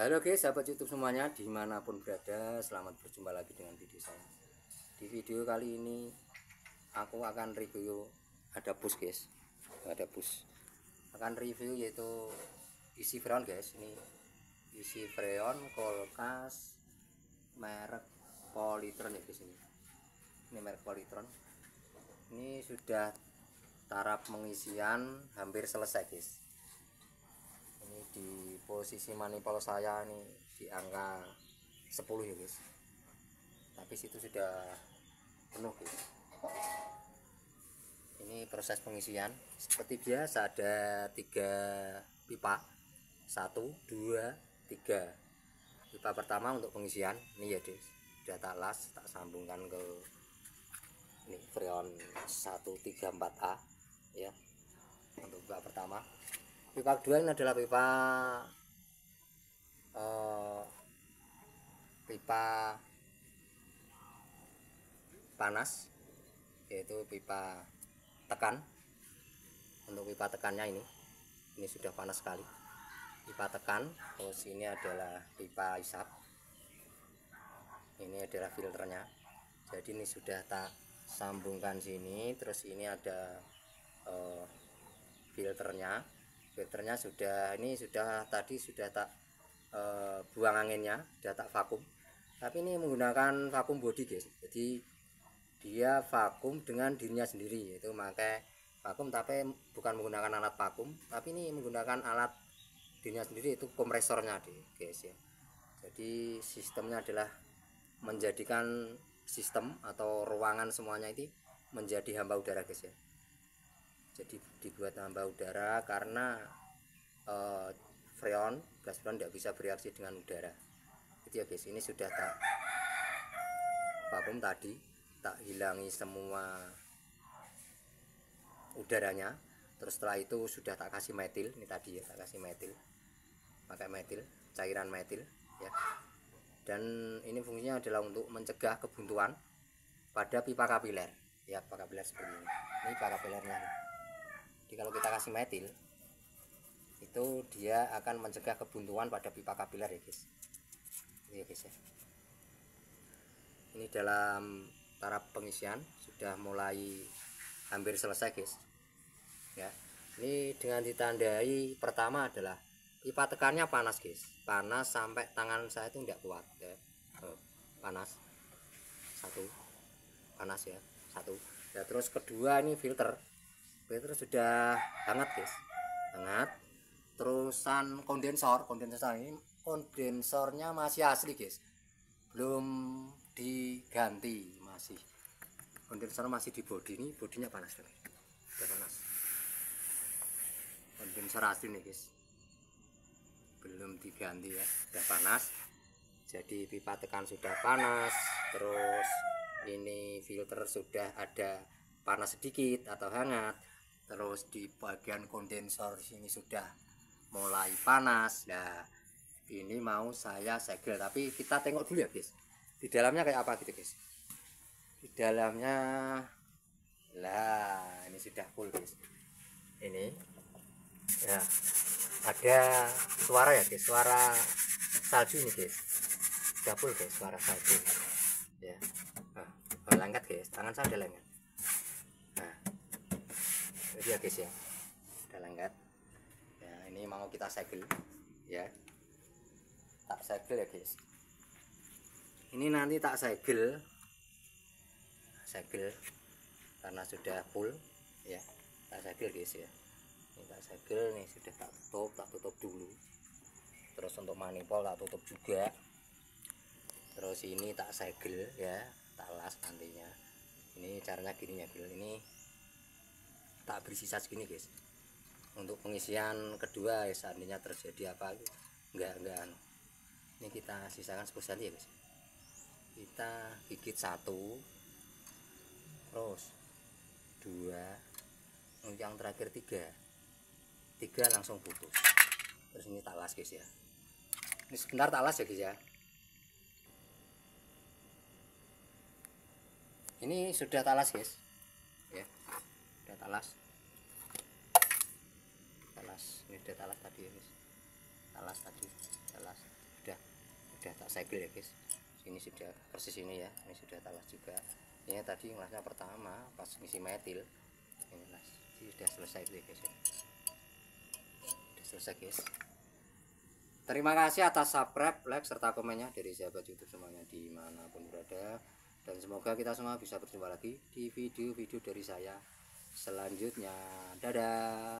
Halo guys, sahabat YouTube semuanya di mana pun berada, selamat berjumpa lagi dengan video saya. Di video kali ini aku akan review ada bus guys, ada bus. Akan review yaitu isi freon guys, ini isi freon kulkas merek Polytron ya guys ini. Ini merek Polytron. Ini sudah taraf pengisian hampir selesai guys di posisi manipul saya ini di angka 10 ya guys tapi situ sudah penuh guys ini proses pengisian. Seperti biasa ada tiga pipa. Satu dua tiga. Pipa pertama untuk pengisian. Ini ya guys sudah tak las tak sambungkan ke ini freon 134A ya. Untuk pipa pertama pipa kedua ini adalah pipa eh, pipa panas yaitu pipa tekan. Untuk pipa tekannya ini ini sudah panas sekali. Pipa tekan terus ini adalah pipa isap ini adalah filternya. Jadi ini sudah tak sambungkan sini terus ini ada eh, filternya filternya sudah ini sudah tadi sudah tak eh, buang anginnya sudah tak vakum. Tapi ini menggunakan vakum body guys. Jadi dia vakum dengan dirinya sendiri yaitu pakai vakum tapi bukan menggunakan alat vakum. Tapi ini menggunakan alat dirinya sendiri itu kompresornya deh guys ya. Jadi sistemnya adalah menjadikan sistem atau ruangan semuanya itu menjadi hamba udara guys ya jadi dibuat hamba udara karena eh, freon gas freon tidak bisa bereaksi dengan udara. Itu ya guys. Ini sudah tak vakum tadi tak hilangi semua udaranya. Terus setelah itu sudah tak kasih metil. Ini tadi ya tak kasih metil. Pakai metil cairan metil ya. Dan ini fungsinya adalah untuk mencegah kebuntuan pada pipa kapiler. Ya pipa kapiler seperti ini. Ini pipa kapilernya jadi kalau kita kasih metil itu dia akan mencegah kebuntuan pada pipa kapiler ya guys. Ini ya guys ya. Ini dalam taraf pengisian sudah mulai hampir selesai guys. Ya. Ini dengan ditandai pertama adalah pipa tekannya panas guys. Panas sampai tangan saya itu tidak kuat ya. Panas. Satu. Panas ya. Satu. Ya terus kedua ini filter filter sudah hangat guys. Hangat. Terusan kondensor kondensor ini kondensornya masih asli guys. Belum diganti masih. Kondensor masih di bodi ini bodinya panas guys. Sudah panas. Kondensor asli nih guys. Belum diganti ya. Sudah panas. Jadi pipa tekan sudah panas. Terus ini filter sudah ada panas sedikit atau hangat terus di bagian kondensor sini sudah mulai panas. Nah ini mau saya segel. Tapi kita tengok dulu ya guys di dalamnya kayak apa gitu guys di dalamnya lah ini sudah full guys ini. Ya ada suara ya guys suara salju nih guys sudah full guys suara salju. Ya. Nah, lengket guys tangan saya udah lengket ini ya guys ya udah lengket ya ini mau kita segel ya. Tak segel ya guys. Ini nanti tak segel. Segel karena sudah full ya. Tak segel guys ya. Ini tak segel nih sudah tak tutup tak tutup dulu. Terus untuk manifold tak tutup juga. Terus ini tak segel ya. Tak las nantinya. Ini caranya gini ya ini tak beri sisa segini guys. Untuk pengisian kedua ya seandainya terjadi apa enggak enggak ini kita sisakan sebesar ya guys. Kita gigit satu terus dua yang terakhir tiga. Tiga langsung putus. Terus ini tak las guys ya. Ini sebentar tak las ya guys ya. Ini sudah talas guys. Ya. Sudah talas talas sudah talas tadi ya guys. Talas tadi talas. Sudah tak segel ya guys. Ini sudah persis ini ya. Ini sudah tak las juga. Ini tadi ngelasnya pertama pas ngisi metil. Ini las sudah selesai itu ya. Guys sudah selesai guys. Terima kasih atas subscribe like serta komennya dari sahabat youtube semuanya di mana pun berada. Dan semoga kita semua bisa berjumpa lagi di video-video dari saya selanjutnya. Dadah